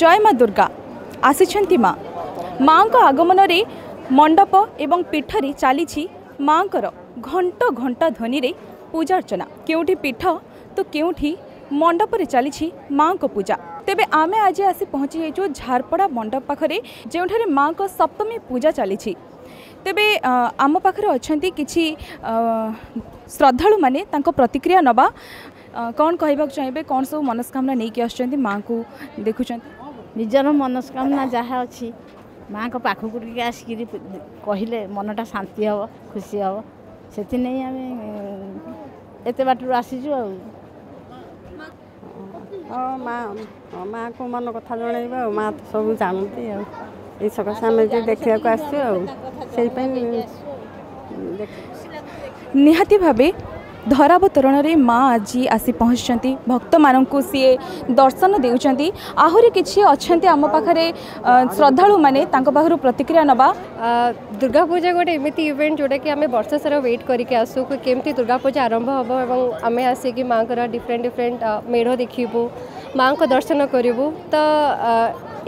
জয় মা দুর্গা ଆସିଛନ୍ତି ମା ମାଙ୍କ ଆଗମନରେ ମଣ୍ଡପ ଏବଂ ପୀଠରେ ଚାଲିଛି ମାଙ୍କର ଘଣ୍ଟ ଘଣ୍ଟା ଧ୍ୱନିରେ ପୂଜା ଅର୍ଚ୍ଚନା କେଉଁଠି ପୀଠ ତ କେଉଁଠି ମଣ୍ଡପରେ ଚାଲିଛି ମାଙ୍କ ପୂଜା ତେବେ ଆମେ ଆଜି ଆସି ପହଞ୍ଚି ଯାଇଛୁ ଝାରପଡ଼ା ମଣ୍ଡପ ପାଖରେ ଯେଉଁଠାରେ ମାଙ୍କ ସପ୍ତମୀ ପୂଜା ଚାଲିଛି ତେବେ ଆମ ପାଖରେ ଅଛନ୍ତି କିଛି ଶ୍ରଦ୍ଧାଳୁମାନେ ତାଙ୍କ ପ୍ରତିକ୍ରିୟା ନେବା କ'ଣ କହିବାକୁ ଚାହିଁବେ କ'ଣ ସବୁ ମନସ୍କାମନା ନେଇକି ଆସୁଛନ୍ତି ମାଆଙ୍କୁ ଦେଖୁଛନ୍ତି ନିଜର ମନସ୍କାମନା ଯାହା ଅଛି ମାଆଙ୍କ ପାଖକୁ ଟିକେ ଆସିକିରି କହିଲେ ମନଟା ଶାନ୍ତି ହେବ ଖୁସି ହେବ ସେଥିନେଇ ଆମେ ଏତେ ବାଟରୁ ଆସିଛୁ ଆଉ ହଁ ମାଆ ମାଆଙ୍କୁ ମନ କଥା ଜଣାଇବା ଆଉ ମାଆ ତ ସବୁ ଜାଣନ୍ତି ଆଉ ଏଇ ସକାଶେ ଆମେ ଯେ ଦେଖିବାକୁ ଆସିଛୁ ଆଉ ସେଇପାଇଁ ନିହାତି ଭାବେ ଧରାବତରଣରେ ମା ଆଜି ଆସି ପହଞ୍ଚିଛନ୍ତି ଭକ୍ତମାନଙ୍କୁ ସିଏ ଦର୍ଶନ ଦେଉଛନ୍ତି ଆହୁରି କିଛି ଅଛନ୍ତି ଆମ ପାଖରେ ଶ୍ରଦ୍ଧାଳୁମାନେ ତାଙ୍କ ପାଖରୁ ପ୍ରତିକ୍ରିୟା ନେବା ଦୁର୍ଗା ପୂଜା ଗୋଟେ ଏମିତି ଇଭେଣ୍ଟ ଯେଉଁଟାକି ଆମେ ବର୍ଷ ସାରା ୱେଟ୍ କରିକି ଆସୁ କେମିତି ଦୁର୍ଗା ପୂଜା ଆରମ୍ଭ ହେବ ଏବଂ ଆମେ ଆସିକି ମାଆଙ୍କର ଡିଫରେଣ୍ଟ ଡିଫରେଣ୍ଟ ମେଢ଼ ଦେଖିବୁ ମାଆଙ୍କ ଦର୍ଶନ କରିବୁ ତ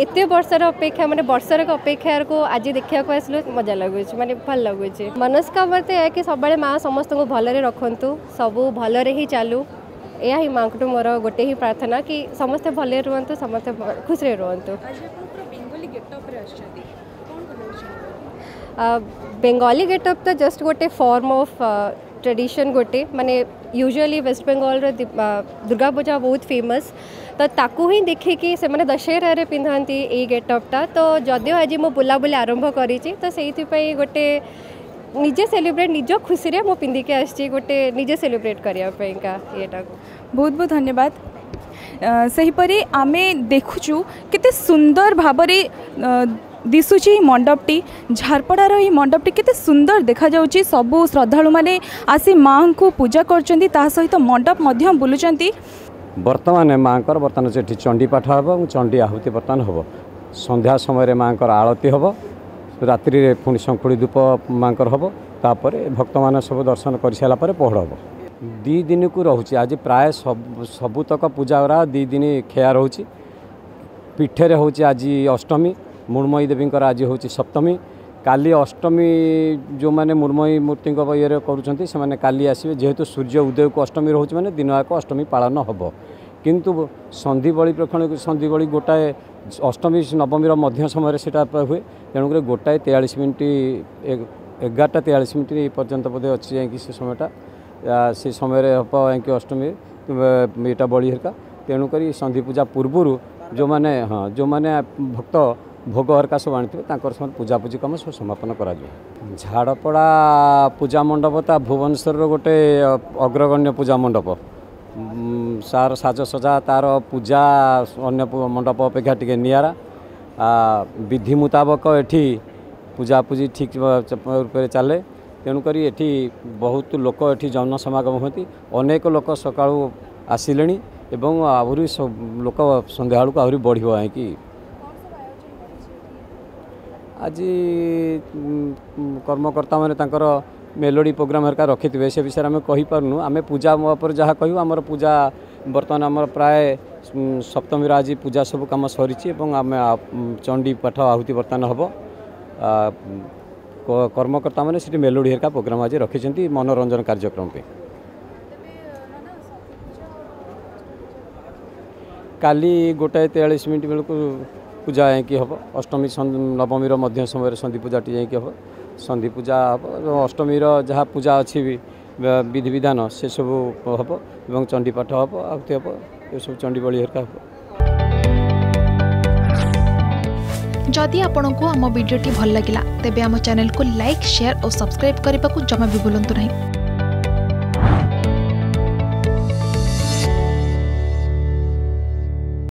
ଏତେ ବର୍ଷର ଅପେକ୍ଷା ମାନେ ବର୍ଷର ଅପେକ୍ଷାକୁ ଆଜି ଦେଖିବାକୁ ଆସିଲୁ ମଜା ଲାଗୁଛି ମାନେ ଭଲ ଲାଗୁଛି ମନସ୍କାମନା ଏହା କି ସବୁବେଳେ ମା ସମସ୍ତଙ୍କୁ ଭଲରେ ରଖନ୍ତୁ ସବୁ ଭଲରେ ହିଁ ଚାଲୁ ଏହା ହିଁ ମାଆଙ୍କଠୁ ମୋର ଗୋଟେ ହିଁ ପ୍ରାର୍ଥନା କି ସମସ୍ତେ ଭଲରେ ରୁହନ୍ତୁ ସମସ୍ତେ ଖୁସିରେ ରୁହନ୍ତୁ ବେଙ୍ଗଲୀ ଗେଟଅପ୍ ତ ଜଷ୍ଟ ଗୋଟେ ଫର୍ମ ଅଫ୍ ଟ୍ରେଡିସନ୍ ଗୋଟେ ମାନେ ୟୁଜୁଆଲି ୱେଷ୍ଟ ବେଙ୍ଗଲର ଦୁର୍ଗା ପୂଜା ବହୁତ ଫେମସ୍ ତ ତାକୁ ହିଁ ଦେଖିକି ସେମାନେ ଦଶହରାରେ ପିନ୍ଧନ୍ତି ଏଇ ଗେଟଅପ୍ଟା ତ ଯଦିଓ ଆଜି ମୁଁ ବୁଲାବୁଲି ଆରମ୍ଭ କରିଛି ତ ସେଇଥିପାଇଁ ଗୋଟେ ନିଜେ ସେଲିବ୍ରେଟ୍ ନିଜ ଖୁସିରେ ମୁଁ ପିନ୍ଧିକି ଆସିଛି ଗୋଟେ ନିଜେ ସେଲିବ୍ରେଟ୍ କରିବା ପାଇଁକା ଇଏଟାକୁ ବହୁତ ବହୁତ ଧନ୍ୟବାଦ ସେହିପରି ଆମେ ଦେଖୁଛୁ କେତେ ସୁନ୍ଦର ଭାବରେ ଦିଶୁଛି ଏହି ମଣ୍ଡପଟି ଝାରପଡ଼ାର ଏହି ମଣ୍ଡପଟି କେତେ ସୁନ୍ଦର ଦେଖାଯାଉଛି ସବୁ ଶ୍ରଦ୍ଧାଳୁମାନେ ଆସି ମାଆଙ୍କୁ ପୂଜା କରୁଛନ୍ତି ତା ସହିତ ମଣ୍ଡପ ମଧ୍ୟ ବୁଲୁଛନ୍ତି ବର୍ତ୍ତମାନ ମାଆଙ୍କର ବର୍ତ୍ତମାନ ସେଠି ଚଣ୍ଡୀ ପାଠ ହେବ ଏବଂ ଚଣ୍ଡୀ ଆହୁତି ବର୍ତ୍ତମାନ ହେବ ସନ୍ଧ୍ୟା ସମୟରେ ମାଆଙ୍କର ଆଳତି ହେବ ରାତ୍ରିରେ ପୁଣି ଶଙ୍ଖୁଳି ଧୂପ ମାଆଙ୍କର ହେବ ତାପରେ ଭକ୍ତମାନେ ସବୁ ଦର୍ଶନ କରିସାରିଲା ପରେ ପହଡ଼ ହେବ ଦୁଇ ଦିନକୁ ରହୁଛି ଆଜି ପ୍ରାୟ ସବୁତକ ପୂଜାଗୁରା ଦୁଇ ଦିନ ଖେଆ ରହୁଛି ପିଠରେ ହେଉଛି ଆଜି ଅଷ୍ଟମୀ ମୃଣ୍ମୟୀ ଦେବୀଙ୍କର ଆଜି ହେଉଛି ସପ୍ତମୀ কালি অষ্টমী যে মুর্ময়ী মূর্তি ইয়ে করছেন সে কালি আসবে যেহেতু সূর্য উদয়কু অষ্টমী রয়েছে মানে দিনযাক অষ্টমী পাাল হব কিন্তু সন্ধিবলি প্রক্ষণ সন্ধিবলি গোটায়ে অষ্টমী নবমীর মধ্য সময় সেটা হুয়ে তেমক গোটায়ে তেয়াশ মিনিট এগারোটা তেয়াশ মিনিট এই পর্যন্ত বোধে অনেক সে সময়টা সে সময় হব যাই অষ্টমী এটা বলি হেকা তেমক সন্ধি পূজা পূর্ব যে হ্যাঁ যে ভক্ত ଭୋଗ ହରିକା ସବୁ ଆଣିଥିବେ ତାଙ୍କର ସେମାନେ ପୂଜାପୂଜି କାମ ସବୁ ସମାପନ କରାଯିବ ଝାଡ଼ପଡ଼ା ପୂଜା ମଣ୍ଡପ ତା ଭୁବନେଶ୍ୱରର ଗୋଟେ ଅଗ୍ରଗଣ୍ୟ ପୂଜା ମଣ୍ଡପ ତା'ର ସାଜସଜା ତା'ର ପୂଜା ଅନ୍ୟ ମଣ୍ଡପ ଅପେକ୍ଷା ଟିକେ ନିଆରା ବିଧି ମୁତାବକ ଏଠି ପୂଜାପୂଜି ଠିକ୍ ରୂପରେ ଚାଲେ ତେଣୁକରି ଏଠି ବହୁତ ଲୋକ ଏଠି ଜନସମାଗମ ହୁଅନ୍ତି ଅନେକ ଲୋକ ସକାଳୁ ଆସିଲେଣି ଏବଂ ଆହୁରି ଲୋକ ସନ୍ଧ୍ୟାବେଳକୁ ଆହୁରି ବଢ଼ିବ ଯାଇକି आज कर्मकर्ता मैंने मेलोडी प्रोग्राम हरका रखिथे से विषय आम कही कहीपर आम पूजा पर जहाँ कहू आम पूजा बर्तमान आम प्राय सप्तमी आज पूजा सब कम सरी चंडी पाठ आहुति बर्तमान हम कर्मकर्ता मैंने मेलोडी हरका प्रोग्राम आज रखी मनोरंजन कार्यक्रम पर काली गोटाए तेयास मिनट बेलू ପୂଜା ଯାଇକି ହେବ ଅଷ୍ଟମୀ ନବମୀର ମଧ୍ୟ ସମୟରେ ସନ୍ଧି ପୂଜାଟି ଯାଇକି ହେବ ସନ୍ଧି ପୂଜା ହେବ ଏବଂ ଅଷ୍ଟମୀର ଯାହା ପୂଜା ଅଛି ବି ବିଧିବିଧାନ ସେସବୁ ହେବ ଏବଂ ଚଣ୍ଡୀପାଠ ହେବ ଆହୁତି ହେବ ଏସବୁ ଚଣ୍ଡୀବଳି ହେରିକା ହେବ ଯଦି ଆପଣଙ୍କୁ ଆମ ଭିଡ଼ିଓଟି ଭଲ ଲାଗିଲା ତେବେ ଆମ ଚ୍ୟାନେଲକୁ ଲାଇକ୍ ସେୟାର ଓ ସବସ୍କ୍ରାଇବ୍ କରିବାକୁ ଜମା ବି ଭୁଲନ୍ତୁ ନାହିଁ